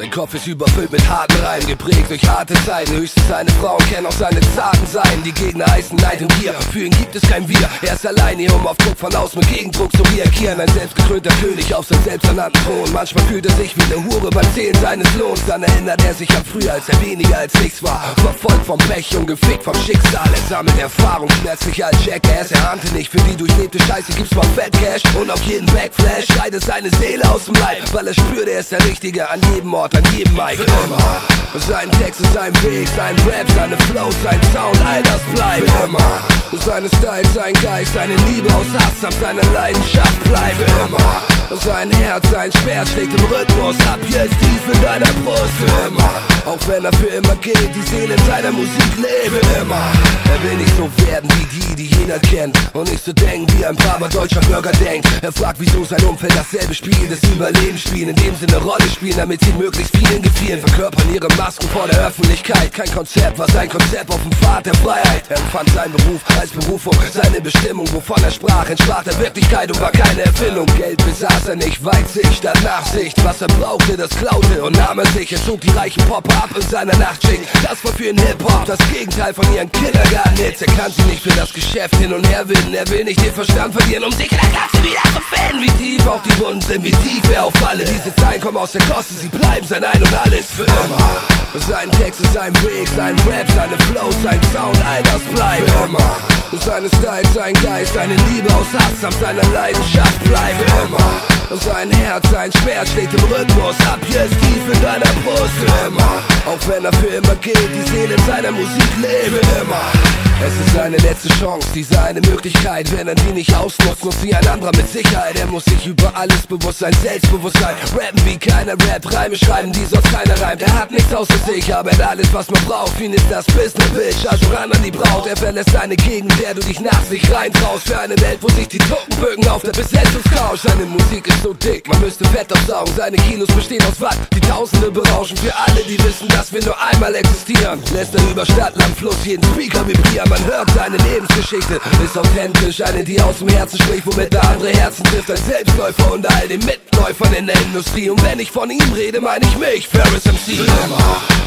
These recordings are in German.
Sein Kopf ist überfüllt mit harten Reihen, geprägt durch harte Zeiten. Höchstens seine Frauen kennen auch seine zarten Seiten. Die Gegner heißen Neid und Gier, für ihn gibt es kein Wir. Er ist allein hier, um auf Druck von außen mit Gegendruck zu reagieren. Ein selbstgekrönter König auf seinem selbsternannten Thron. Manchmal fühlt er sich wie eine Hure beim Zählen seines Lohns. Dann erinnert er sich an früher, als er weniger als nichts war. Verfolgt vom Pech und gefickt vom Schicksal. Er sammelt Erfahrung, schmerzlich als Jackass. Er ahnte nicht, für die durchlebte Scheiße gibt's mal Fat Cash. Und auf jeden Backflash schreit es seine Seele aus dem Leib. Weil er spürt, er ist der Richtige an jedem Ort, an jedem Mic. Immer. Sein Text ist sein Weg, sein Rap, seine Flow, sein Sound, all das bleibt immer. Seine Style, sein Geist, seine Liebe aus Hass, ab seine Leidenschaft bleibt immer. Sein Herz, sein Schwert schlägt im Rhythmus ab, hier ist tief in deiner Brust immer. Auch wenn er für immer geht, die Seele in seiner Musik lebe immer. Er will nicht so werden wie die, die ihn erkennt. Und nicht so denken, wie ein braver deutscher Bürger denkt. Er fragt, wieso sein Umfeld dasselbe Spiel, das Überlebensspiel, in dem sie eine Rolle spielen, damit sie möglichst vielen gefielen. Verkörpern ihre Masken vor der Öffentlichkeit. Kein Konzept war sein Konzept auf dem Pfad der Freiheit. Er empfand seinen Beruf als Berufung, seine Bestimmung, wovon er sprach, entsprach der Wirklichkeit und war keine Erfindung. Geld besaß er nicht, Weitsicht, statt Nachsicht. Was er brauchte, das klaute und nahm er sich. Er zog die reichen Popper ab in seiner Nachtschicht. Das war für ihn Hip-Hop, das Gegenteil von ihren Kindergarten-Hits. Er kann sie nicht für das Geschäft hin und her winden. Er will nicht den Verstand verlieren, um sich in der Katze wieder zu finden. Wie tief auch die Wunden sind, wie tief er auf alle. Diese Zeilen kommen aus der Koste, sie bleiben sein Ein und Alles für immer. Sein Text ist sein Weg, sein Rap, seine Flow, sein Sound, all das bleibt immer. Seine Style, sein Geist, seine Liebe aus Hass, seiner Leidenschaft bleibt immer. Sein Herz, sein Schwert schlägt im Rhythmus ab, hier ist tief in deiner Brust immer. Auch wenn er für immer geht, die Seele in seiner Musik lebe immer. Es ist seine letzte Chance, diese eine Möglichkeit. Wenn er die nicht ausnutzt, nutzt sie ein anderer mit Sicherheit. Er muss sich über alles bewusst sein, Selbstbewusstsein. Rappen wie keiner Rap, Reime schreiben, die sonst keiner reimt. Er hat nichts außer sich, aber er hat alles, was man braucht. Ihn ist das Business, Bitch, also ran an die Braut. Er verlässt seine Gegend, der du dich nach sich reintraust. Für eine Welt, wo sich die Trockenbögen auf der Besetzungscouch. Seine Musik ist so dick, man müsste Fett aufsaugen. Seine Kilos bestehen aus Watt, die Tausende berauschen. Für alle, die wissen, dass wir nur einmal existieren. Lässt er über Stadt, Land, Fluss jeden Speaker vibrieren. Man hört seine Lebensgeschichte, ist authentisch. Eine, die aus dem Herzen spricht, womit der andere Herzen trifft. Ein Selbstläufer unter all den Mitläufern in der Industrie. Und wenn ich von ihm rede, meine ich mich, Ferris MC.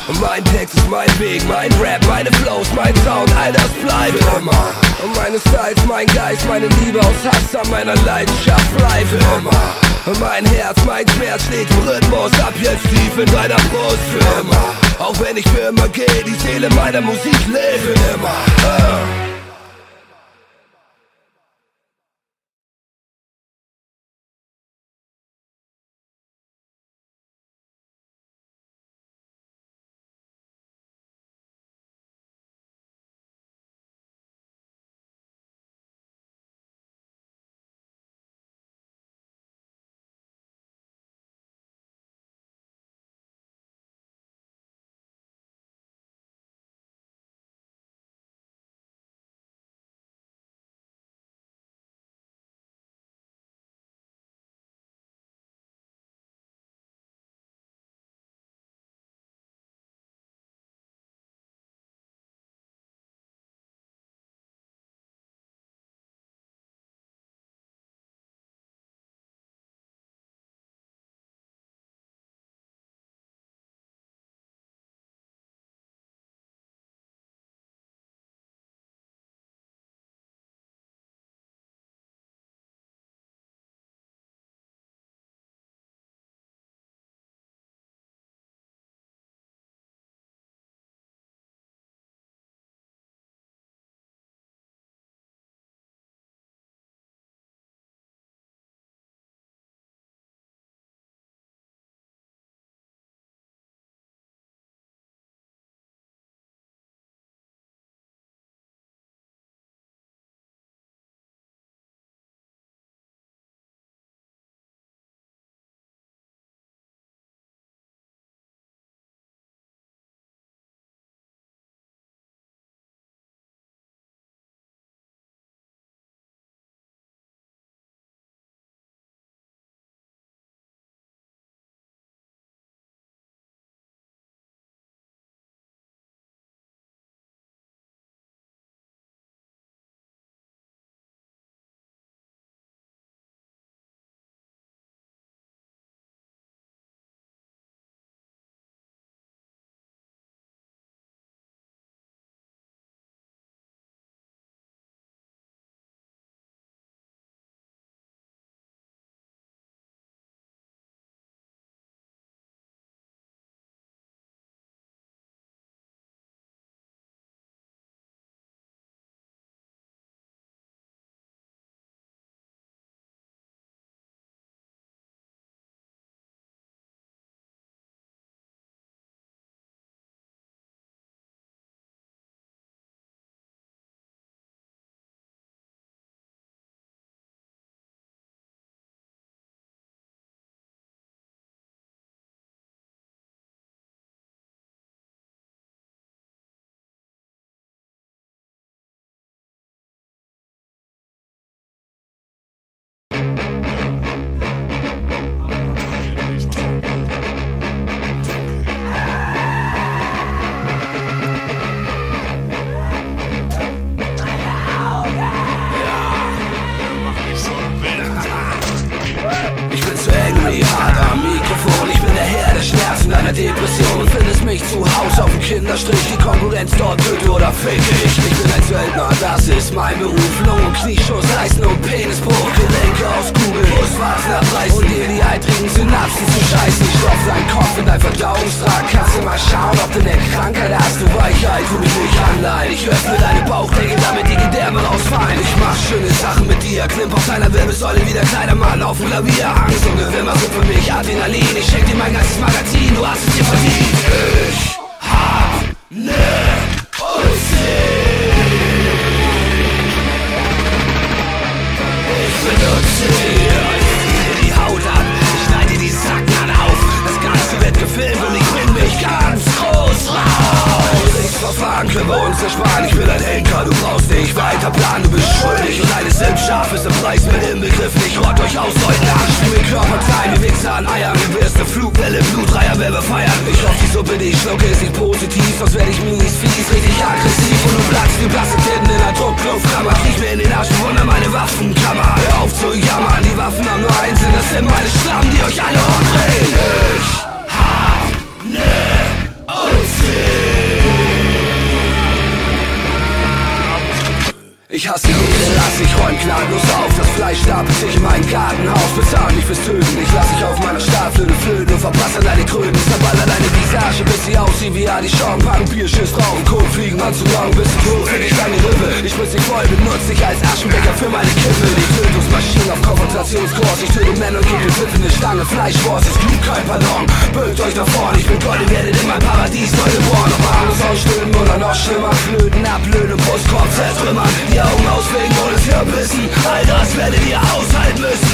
Und mein Text ist mein Weg, mein Rap, meine Flows, mein Sound, all das bleibt immer. Und meine Styles, mein Geist, meine Liebe aus Hass an meiner Leidenschaft bleibt immer. Mein Herz, mein Schmerz schlägt im Rhythmus ab jetzt tief in deiner Brust für immer. Auch wenn ich für immer gehe, die Seele meiner Musik lebe immer. zu Hause auf dem Kinderstrich. Die Konkurrenz dort töte oder fick ich. Ich bin ein Söldner, das ist mein Beruf Lungen, Knieschuss, Reißen und Penis in dein Verdauungstrakt Kannst du mal schauen, ob du ne Krankheit hast? Du Weichheit, tu mich nicht anleihen Ich öffne deine Bauchdecke, damit die Gedärme rausfallen. Ich mach schöne Sachen mit dir. Klimm auf deiner Wirbelsäule wie der kleine Mann auf dem Klavier. Angst und Gewimmer sind für mich? Adrenalin. Ich schenk dir mein ganzes Magazin, du hast es dir verdient. Ich hab ne Ulti ersparen Ich bin ein Henker, du brauchst nicht weiter planen. Du bist schuldig und alles scharf ist der Preis mit dem Begriff Nicht rott euch aus, Leuten an. Spiel Körper klein, wie Wichser an Eiern. Du wirst eine Flugwelle, Blutreiher, wer wir feiern? Ich hoffe, die Suppe, die ich schlucke, ist nicht positiv Sonst werde ich mies, fies, richtig aggressiv. Und du platzt wie blasse Titten in der Druckluftkammer. Kriech mir in den Arsch, bewundere meine Waffenkammer. Hör auf zu jammern, die Waffen haben nur eins Das sind meine Schlammen, die euch alle umdrehen Ich stapelt sich in meinem Gartenhaus Bezahl mich fürs Töten, ich lass dich auf meiner Startflöte flöten Und verpasse deine Kröten, zerballer deine Visage Bis sie aussieht wie Adi Schaum Packen Bierschiss, Rauchen, Kohl, fliegen an zu lang Bis tot, fick ich deine Rippe. Ich muss dich voll, benutze dich als Aschenbecher für meine Kippe. Die Tötungsmaschinen auf Konfrontationskurs Ich töte Männer und gebe Pfiff eine Stange Fleischwurst. Es glüht kein Ballon, bögt euch nach vorne Ich bin Gott, ihr werdet in mein Paradies neu geboren Ob alles ausstülpen oder noch schlimmer. Flöten, ablöden, Brustkorb zertrümmern Die Augen auswegen bissen All das werdet ihr aushalten müssen